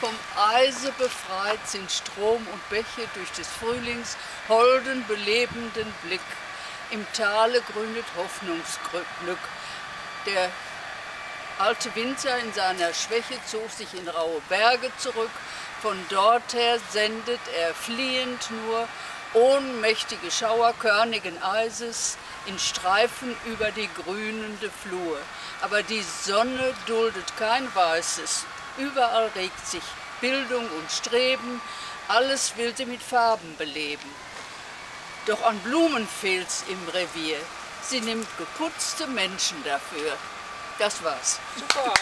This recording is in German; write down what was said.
Vom Eise befreit sind Strom und Bäche durch des Frühlings holden, belebenden Blick. Im Tale grünet Hoffnungsglück. Der alte Winzer in seiner Schwäche zog sich in raue Berge zurück. Von dort her sendet er fliehend nur ohnmächtige Schauer körnigen Eises in Streifen über die grünende Flur. Aber die Sonne duldet kein Weißes, Überall regt sich Bildung und Streben, alles will sie mit Farben beleben. Doch an Blumen fehlt's im Revier. Sie nimmt geputzte Menschen dafür. Das war's. Super.